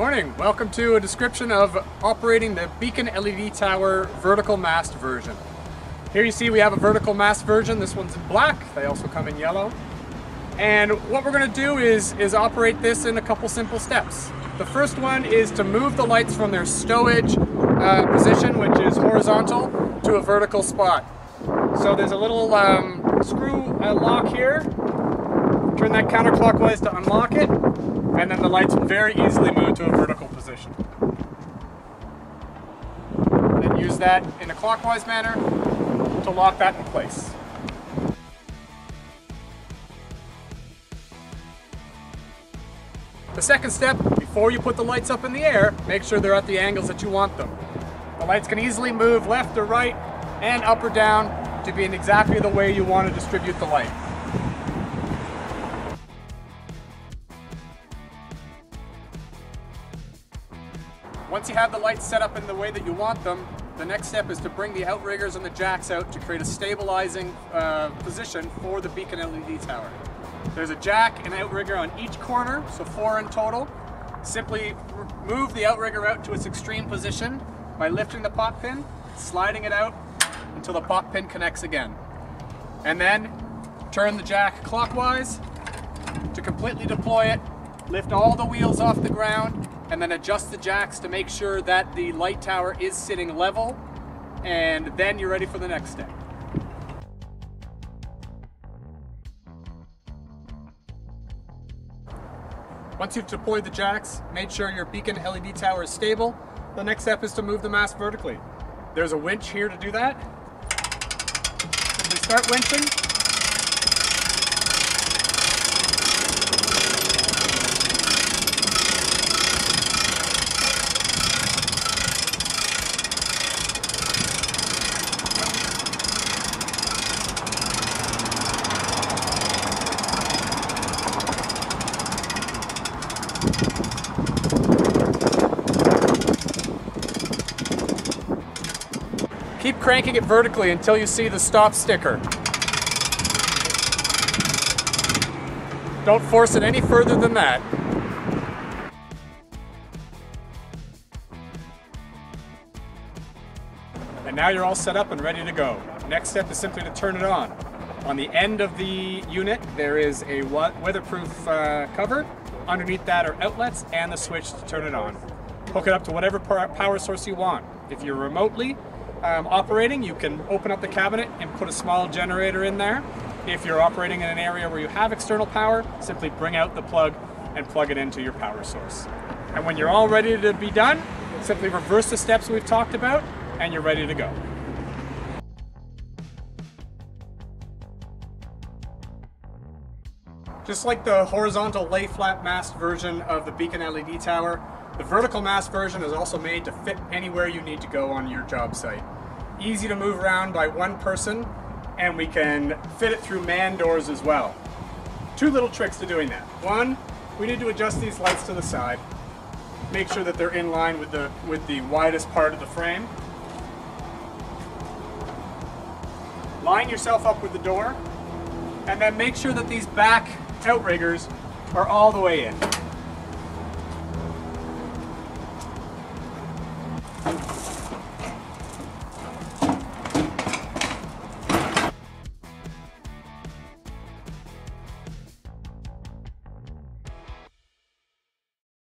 Good morning, welcome to a description of operating the Beacon LED Tower vertical mast version. Here you see we have a vertical mast version, this one's in black, they also come in yellow. And what we're going to do is, is operate this in a couple simple steps. The first one is to move the lights from their stowage uh, position, which is horizontal, to a vertical spot. So there's a little um, screw uh, lock here. Turn that counterclockwise to unlock it, and then the lights very easily move to a vertical position. Then use that in a clockwise manner to lock that in place. The second step, before you put the lights up in the air, make sure they're at the angles that you want them. The lights can easily move left or right and up or down to be in exactly the way you want to distribute the light. Once you have the lights set up in the way that you want them, the next step is to bring the outriggers and the jacks out to create a stabilizing uh, position for the beacon LED tower. There's a jack and outrigger on each corner, so four in total. Simply move the outrigger out to its extreme position by lifting the pop pin, sliding it out until the pop pin connects again. And then turn the jack clockwise to completely deploy it, lift all the wheels off the ground, and then adjust the jacks to make sure that the light tower is sitting level and then you're ready for the next step. Once you've deployed the jacks, made sure your beacon LED tower is stable, the next step is to move the mast vertically. There's a winch here to do that. Simply start winching, Keep cranking it vertically until you see the stop sticker. Don't force it any further than that. And now you're all set up and ready to go. Next step is simply to turn it on. On the end of the unit, there is a weatherproof uh, cover. Underneath that are outlets and the switch to turn it on. Hook it up to whatever power source you want. If you're remotely, um, operating, you can open up the cabinet and put a small generator in there. If you're operating in an area where you have external power, simply bring out the plug and plug it into your power source. And when you're all ready to be done, simply reverse the steps we've talked about and you're ready to go. Just like the horizontal lay flat mast version of the Beacon LED tower, the vertical mast version is also made to fit anywhere you need to go on your job site. Easy to move around by one person, and we can fit it through man doors as well. Two little tricks to doing that. One, we need to adjust these lights to the side. Make sure that they're in line with the, with the widest part of the frame. Line yourself up with the door, and then make sure that these back outriggers are all the way in.